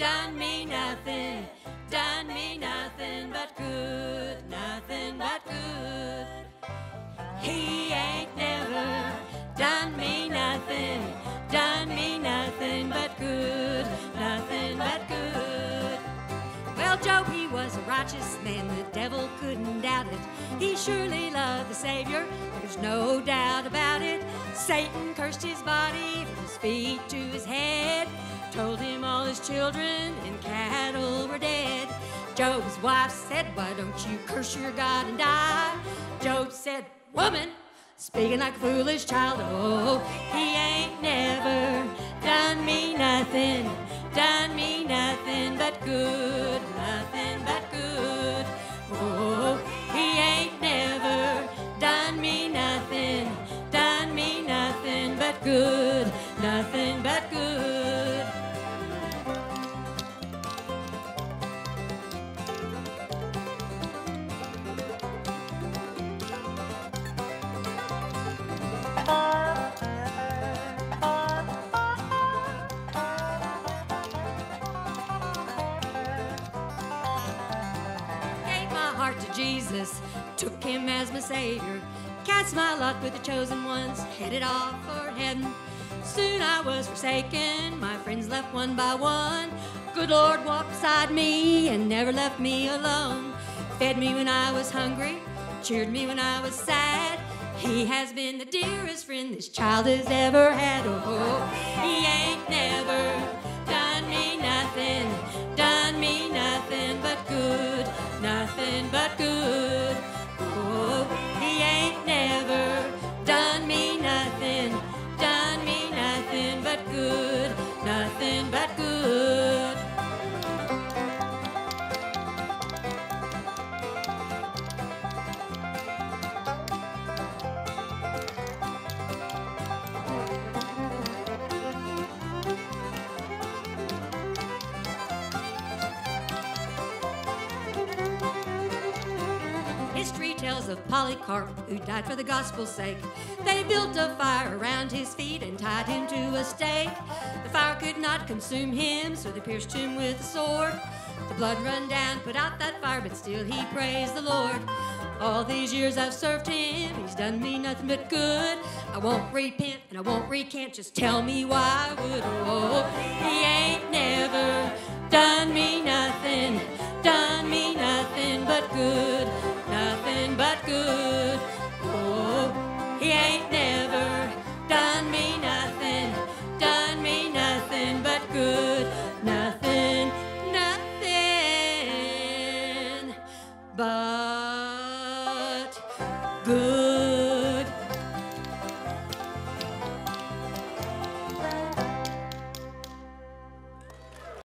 done me nothing, done me nothing but good, nothing but good. He ain't never done me nothing, done me nothing but good, nothing but good. Well, Job, he was a righteous man, the devil couldn't doubt it. He surely loved the Savior, there's no doubt about it. Satan cursed his body from his feet to his head, told him all his children and cattle were dead. Job's wife said, Why don't you curse your God and die? Job said, Woman, speaking like a foolish child, oh, he ain't never done me nothing, done me nothing but good, nothing but good. Oh, he ain't never done me nothing, done me nothing but good, nothing but good. To Jesus, took him as my savior. Cast my lot with the chosen ones, headed off for heaven. Soon I was forsaken, my friends left one by one. Good Lord walked beside me and never left me alone. Fed me when I was hungry, cheered me when I was sad. He has been the dearest friend this child has ever had. Oh, he ain't never done me nothing, nothing but good. Tells of Polycarp, who died for the gospel's sake. They built a fire around his feet and tied him to a stake. The fire could not consume him, so they pierced him with a sword. The blood run down, put out that fire, but still he praised the Lord. All these years I've served him, he's done me nothing but good. I won't repent and I won't recant, just tell me why I would. Oh, he ain't never done me nothing, done me nothing but good, nothing but good.